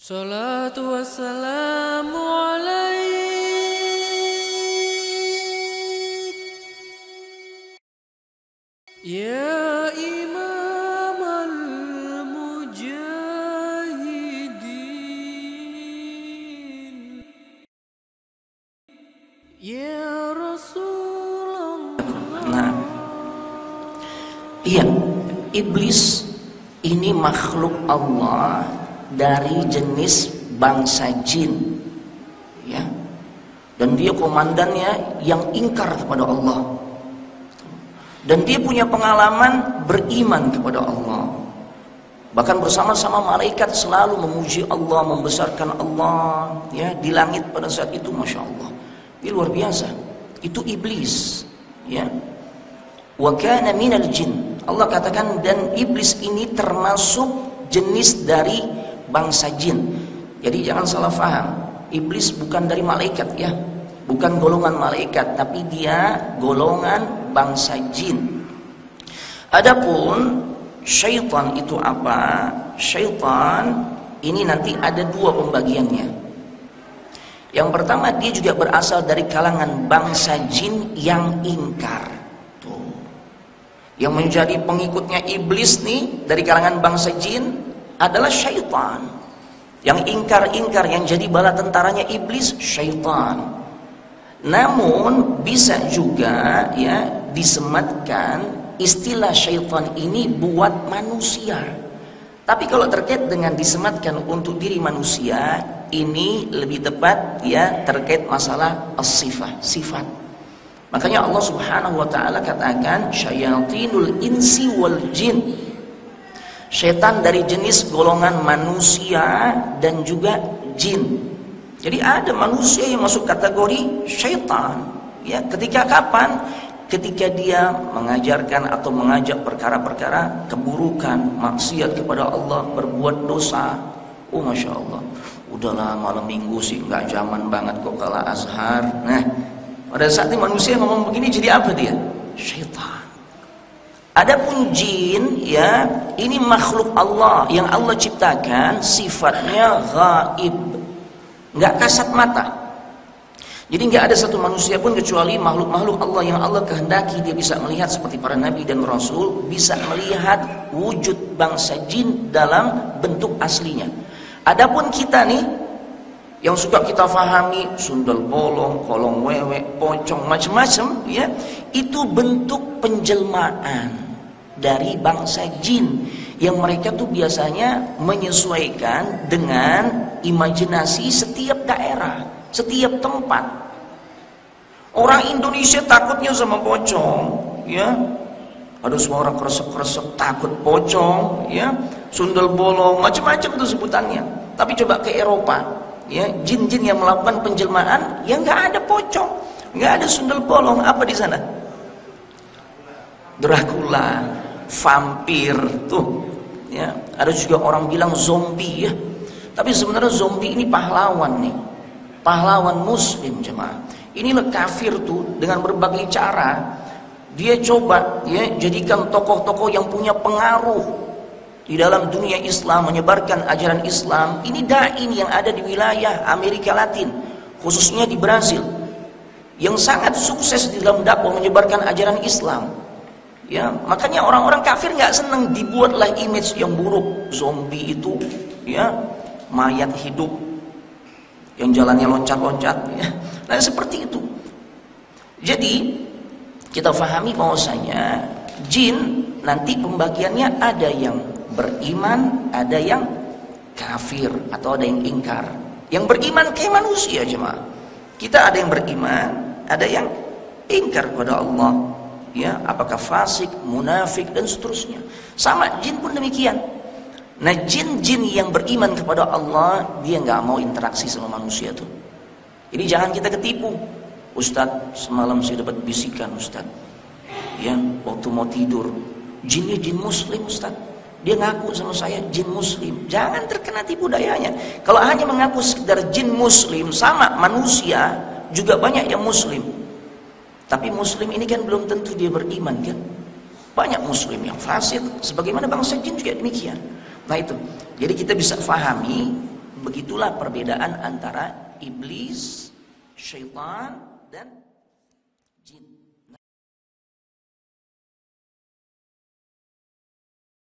صلاة والسلام عليك يا إمام المجاهدين يا رسول الله Nah, iya, iblis ini makhluk Allah dari jenis bangsa jin, ya. Dan dia komandannya yang ingkar kepada Allah. Dan dia punya pengalaman beriman kepada Allah. Bahkan bersama-sama malaikat selalu memuji Allah, membesarkan Allah, ya di langit pada saat itu, masya Allah. Ini luar biasa. Itu iblis, ya. Wa kana minal jin. Allah katakan dan iblis ini termasuk jenis dari bangsa jin. Jadi jangan salah faham. Iblis bukan dari malaikat ya. Bukan golongan malaikat, tapi dia golongan bangsa jin. Adapun syaitan itu apa? Syaitan ini nanti ada dua pembagiannya. Yang pertama dia juga berasal dari kalangan bangsa jin yang ingkar. Tuh. Yang menjadi pengikutnya iblis nih dari kalangan bangsa jin adalah syaitan. Yang ingkar-ingkar yang jadi bala tentaranya iblis syaitan. Namun bisa juga ya disematkan istilah syaitan ini buat manusia. Tapi kalau terkait dengan disematkan untuk diri manusia, ini lebih tepat ya terkait masalah as-sifat, sifat. Makanya Allah Subhanahu wa taala katakan syayatinul insi wal jin. Setan dari jenis golongan manusia dan juga jin. Jadi ada manusia yang masuk kategori syaitan. Ya, ketika kapan? Ketika dia mengajarkan atau mengajak perkara-perkara keburukan, maksiat kepada Allah, berbuat dosa. Oh masya Allah, udahlah malam minggu sih nggak zaman banget kok kalah azhar. Nah, pada saat ini manusia ngomong begini jadi apa dia? Syaitan. Adapun jin ya, ini makhluk Allah yang Allah ciptakan sifatnya gaib nggak kasat mata. Jadi nggak ada satu manusia pun kecuali makhluk-makhluk Allah yang Allah kehendaki dia bisa melihat seperti para nabi dan rasul bisa melihat wujud bangsa jin dalam bentuk aslinya. Adapun kita nih yang suka kita fahami sundal bolong, kolong wewe, pocong macam-macam ya, itu bentuk penjelmaan dari bangsa jin yang mereka tuh biasanya menyesuaikan dengan imajinasi setiap daerah, setiap tempat. Orang Indonesia takutnya sama pocong, ya. Ada suara kresek-kresek takut pocong, ya. Sundel bolong, macam-macam tuh sebutannya. Tapi coba ke Eropa, ya, jin-jin yang melakukan penjelmaan, ya nggak ada pocong, nggak ada sundel bolong, apa di sana? Dracula, vampir, tuh ya. Ada juga orang bilang zombie ya. Tapi sebenarnya zombie ini pahlawan nih. Pahlawan muslim jemaah. Inilah kafir tuh dengan berbagai cara dia coba ya jadikan tokoh-tokoh yang punya pengaruh di dalam dunia Islam menyebarkan ajaran Islam ini dai yang ada di wilayah Amerika Latin khususnya di Brazil yang sangat sukses di dalam dakwah menyebarkan ajaran Islam Ya, makanya orang-orang kafir nggak senang dibuatlah image yang buruk zombie itu, ya mayat hidup yang jalannya loncat-loncat. Ya. Nah seperti itu. Jadi kita fahami bahwasanya jin nanti pembagiannya ada yang beriman, ada yang kafir atau ada yang ingkar. Yang beriman kayak manusia cuma. Kita ada yang beriman, ada yang ingkar kepada Allah ya apakah fasik, munafik dan seterusnya. Sama jin pun demikian. Nah jin-jin yang beriman kepada Allah dia nggak mau interaksi sama manusia tuh. Jadi jangan kita ketipu. Ustadz semalam saya dapat bisikan Ustadz. Ya waktu mau tidur jinnya jin muslim Ustadz. Dia ngaku sama saya jin muslim. Jangan terkena tipu dayanya. Kalau hanya mengaku sekedar jin muslim sama manusia juga banyak yang muslim. Tapi muslim ini kan belum tentu dia beriman kan. Banyak muslim yang fasik sebagaimana bangsa jin juga demikian. Nah itu. Jadi kita bisa fahami Begitulah perbedaan antara iblis, syaitan dan.